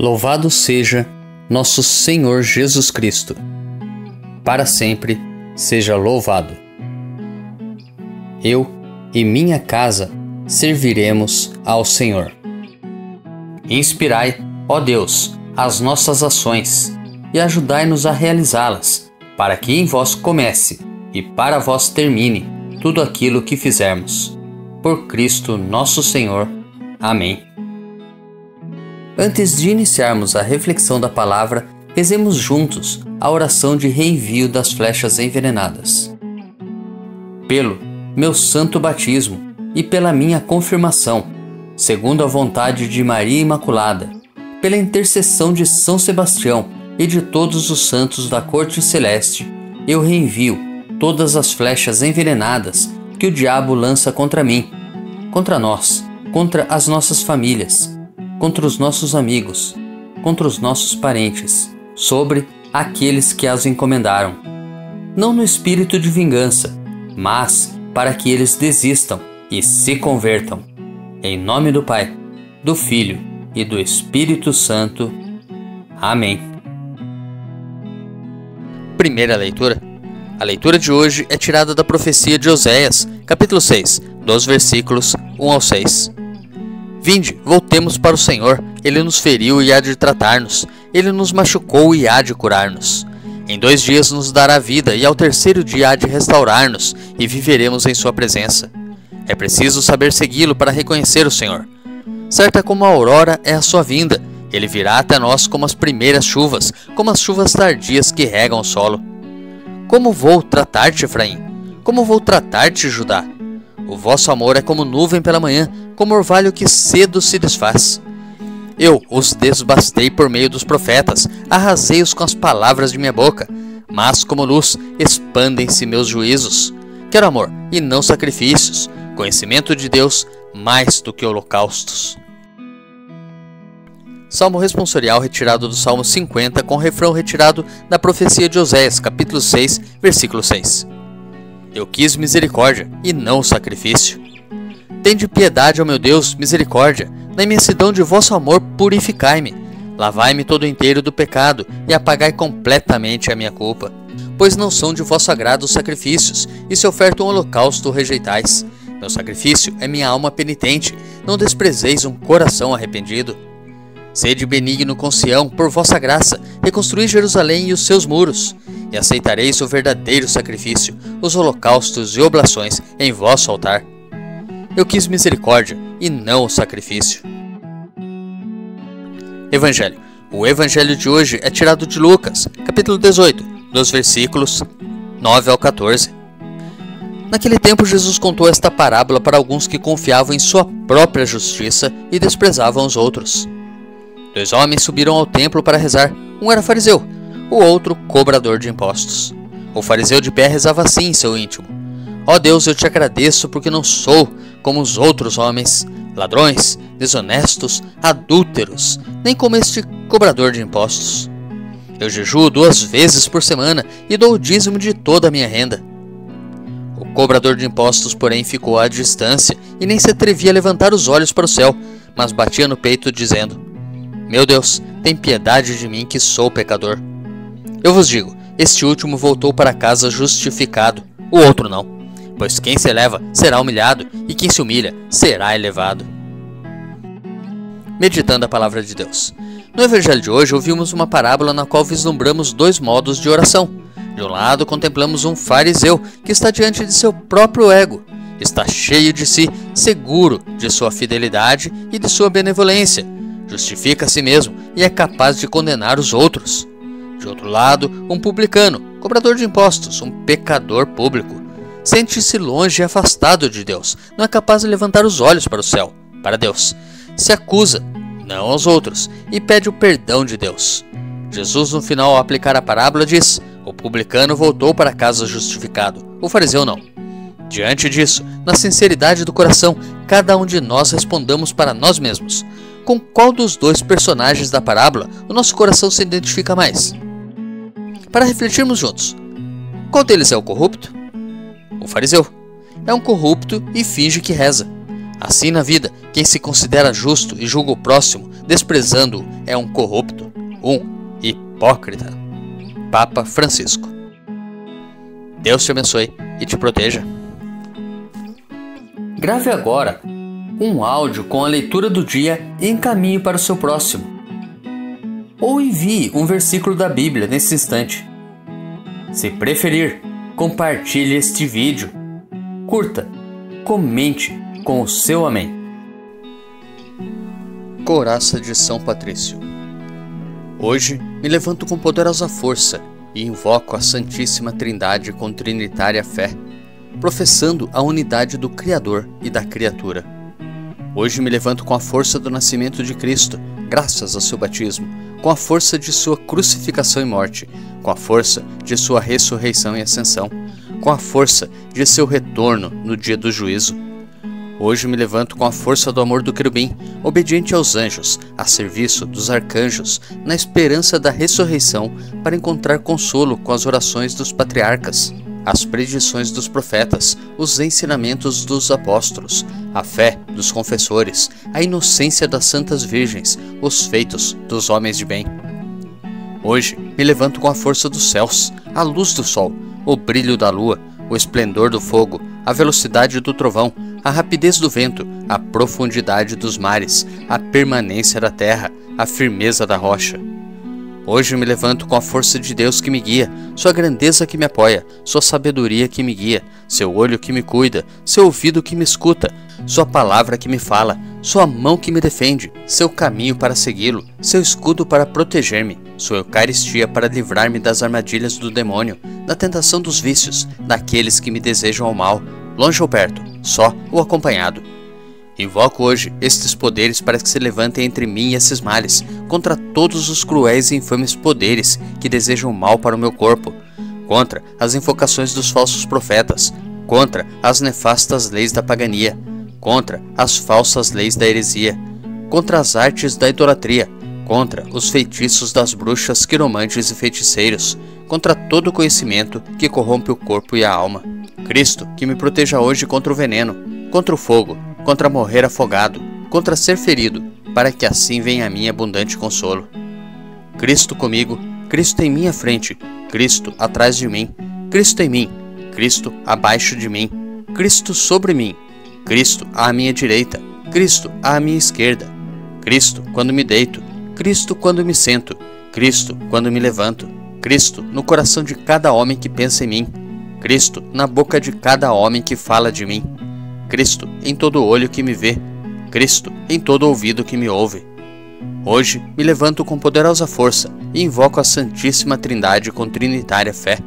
Louvado seja nosso Senhor Jesus Cristo. Para sempre seja louvado. Eu e minha casa serviremos ao Senhor. Inspirai, ó Deus, as nossas ações e ajudai-nos a realizá-las, para que em vós comece e para vós termine tudo aquilo que fizermos. Por Cristo nosso Senhor. Amém. Antes de iniciarmos a reflexão da palavra, rezemos juntos a oração de reenvio das flechas envenenadas. Pelo meu santo batismo e pela minha confirmação, segundo a vontade de Maria Imaculada, pela intercessão de São Sebastião e de todos os santos da corte celeste, eu reenvio todas as flechas envenenadas que o diabo lança contra mim, contra nós, contra as nossas famílias, contra os nossos amigos, contra os nossos parentes, sobre aqueles que as encomendaram. Não no espírito de vingança, mas para que eles desistam e se convertam. Em nome do Pai, do Filho e do Espírito Santo. Amém. Primeira leitura. A leitura de hoje é tirada da profecia de Oséias, capítulo 6, dos versículos 1 ao 6. Vinde, voltemos para o Senhor, ele nos feriu e há de tratar-nos, ele nos machucou e há de curar-nos. Em dois dias nos dará vida, e ao terceiro dia há de restaurar-nos, e viveremos em Sua presença. É preciso saber segui-lo para reconhecer o Senhor. Certa como a aurora é a sua vinda, ele virá até nós como as primeiras chuvas, como as chuvas tardias que regam o solo. Como vou tratar-te, Efraim? Como vou tratar-te, Judá? O vosso amor é como nuvem pela manhã, como orvalho que cedo se desfaz. Eu os desbastei por meio dos profetas, arrasei-os com as palavras de minha boca. Mas, como luz, expandem-se meus juízos. Quero amor e não sacrifícios, conhecimento de Deus mais do que holocaustos. Salmo responsorial retirado do Salmo 50 com refrão retirado da profecia de Oséias, capítulo 6, versículo 6. Eu quis misericórdia e não sacrifício. Tende piedade, ó meu Deus, misericórdia. Na imensidão de vosso amor, purificai-me. Lavai-me todo inteiro do pecado e apagai completamente a minha culpa. Pois não são de vosso agrado os sacrifícios, e se oferta um holocausto rejeitais. Meu sacrifício é minha alma penitente, não desprezeis um coração arrependido. Sede benigno com Sião, por vossa graça, reconstruí Jerusalém e os seus muros e aceitareis o verdadeiro sacrifício, os holocaustos e oblações em vosso altar. Eu quis misericórdia e não o sacrifício. Evangelho. O evangelho de hoje é tirado de Lucas, capítulo 18, dos versículos 9 ao 14. Naquele tempo, Jesus contou esta parábola para alguns que confiavam em sua própria justiça e desprezavam os outros. Dois homens subiram ao templo para rezar. Um era fariseu o outro cobrador de impostos. O fariseu de pé rezava assim em seu íntimo: Ó oh Deus, eu te agradeço porque não sou como os outros homens, ladrões, desonestos, adúlteros, nem como este cobrador de impostos. Eu jejuo duas vezes por semana e dou o dízimo de toda a minha renda. O cobrador de impostos, porém, ficou à distância e nem se atrevia a levantar os olhos para o céu, mas batia no peito, dizendo: Meu Deus, tem piedade de mim que sou pecador. Eu vos digo: este último voltou para casa justificado, o outro não. Pois quem se eleva será humilhado, e quem se humilha será elevado. Meditando a palavra de Deus. No Evangelho de hoje, ouvimos uma parábola na qual vislumbramos dois modos de oração. De um lado, contemplamos um fariseu que está diante de seu próprio ego, está cheio de si, seguro de sua fidelidade e de sua benevolência, justifica a si mesmo e é capaz de condenar os outros. De outro lado, um publicano, cobrador de impostos, um pecador público. Sente-se longe e afastado de Deus, não é capaz de levantar os olhos para o céu, para Deus. Se acusa, não aos outros, e pede o perdão de Deus. Jesus, no final, ao aplicar a parábola, diz: O publicano voltou para casa justificado, o fariseu não. Diante disso, na sinceridade do coração, cada um de nós respondamos para nós mesmos: com qual dos dois personagens da parábola o nosso coração se identifica mais? para refletirmos juntos. Qual deles é o corrupto? O fariseu. É um corrupto e finge que reza. Assim na vida, quem se considera justo e julga o próximo, desprezando-o, é um corrupto, um hipócrita. Papa Francisco. Deus te abençoe e te proteja. Grave agora um áudio com a leitura do dia e encaminhe para o seu próximo. Ou envie um versículo da Bíblia nesse instante. Se preferir, compartilhe este vídeo. Curta, comente com o seu amém. Coraça de São Patrício. Hoje me levanto com poderosa força e invoco a Santíssima Trindade com trinitária fé, professando a unidade do Criador e da criatura. Hoje me levanto com a força do nascimento de Cristo, graças ao seu batismo, com a força de sua crucificação e morte, com a força de sua ressurreição e ascensão, com a força de seu retorno no dia do juízo. Hoje me levanto com a força do amor do querubim, obediente aos anjos, a serviço dos arcanjos, na esperança da ressurreição, para encontrar consolo com as orações dos patriarcas, as predições dos profetas, os ensinamentos dos apóstolos, a fé dos confessores, a inocência das santas virgens, os feitos dos homens de bem. Hoje me levanto com a força dos céus, a luz do sol, o brilho da lua, o esplendor do fogo, a velocidade do trovão, a rapidez do vento, a profundidade dos mares, a permanência da terra, a firmeza da rocha. Hoje me levanto com a força de Deus que me guia, sua grandeza que me apoia, sua sabedoria que me guia, seu olho que me cuida, seu ouvido que me escuta, sua palavra que me fala, sua mão que me defende, seu caminho para segui-lo, seu escudo para proteger-me, sua Eucaristia para livrar-me das armadilhas do demônio, da tentação dos vícios, daqueles que me desejam o mal, longe ou perto, só ou acompanhado. Invoco hoje estes poderes para que se levantem entre mim e esses males, contra todos os cruéis e infames poderes que desejam mal para o meu corpo, contra as invocações dos falsos profetas, contra as nefastas leis da pagania, contra as falsas leis da heresia, contra as artes da idolatria, contra os feitiços das bruxas, quiromantes e feiticeiros, contra todo conhecimento que corrompe o corpo e a alma. Cristo, que me proteja hoje contra o veneno, contra o fogo, contra morrer afogado, contra ser ferido, para que assim venha a mim abundante consolo. Cristo comigo, Cristo em minha frente, Cristo atrás de mim, Cristo em mim, Cristo abaixo de mim, Cristo sobre mim, Cristo à minha direita, Cristo à minha esquerda, Cristo quando me deito, Cristo quando me sento, Cristo quando me levanto, Cristo no coração de cada homem que pensa em mim, Cristo na boca de cada homem que fala de mim, Cristo em todo olho que me vê, Cristo em todo ouvido que me ouve. Hoje me levanto com poderosa força e invoco a Santíssima Trindade com trinitária fé,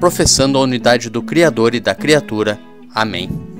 professando a unidade do Criador e da criatura. Amém.